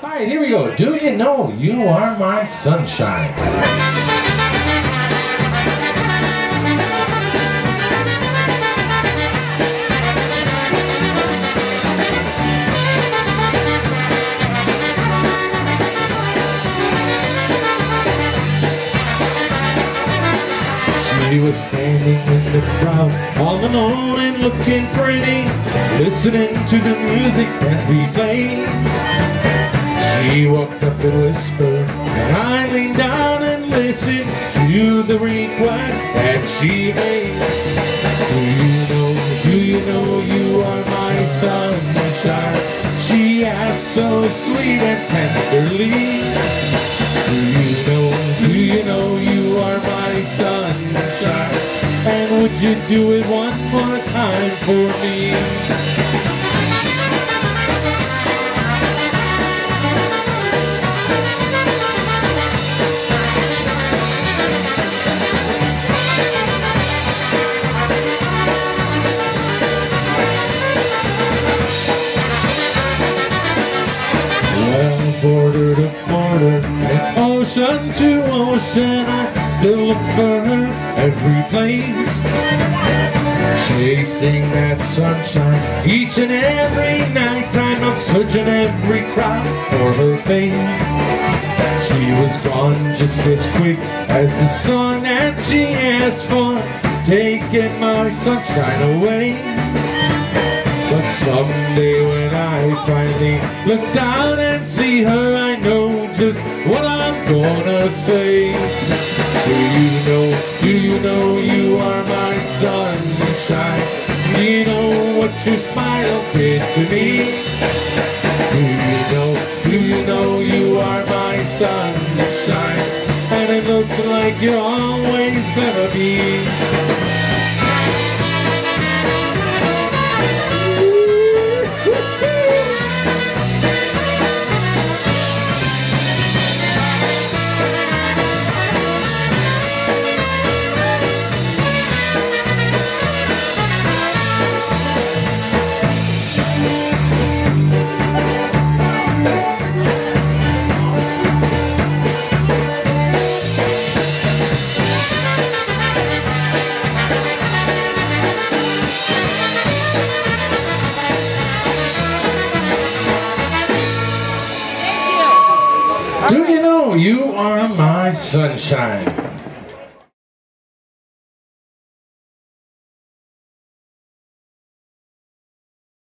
Hi, here we go. Do you know you are my sunshine? She was standing in the crowd, all alone and looking pretty, listening to the music that we played. She walked up and whispered, and I leaned down and listened to the request that she made. Do you know, do you know you are my sunshine? She asked so sweet and tenderly. Do you know, do you know you are my sunshine? And would you do it one more time for me? Border to border, and ocean to ocean, I still look for her every place. Chasing that sunshine each and every night, I'm searching every crowd for her face. She was gone just as quick as the sun and she asked for, taking my sunshine away. But someday when I finally look down and see her, I know just what I'm gonna say. Do you know, do you know you are my sunshine? Do you know what your smile did to me? Do you know, do you know you are my sunshine? And it looks like you're always gonna be. Do you know you are my sunshine?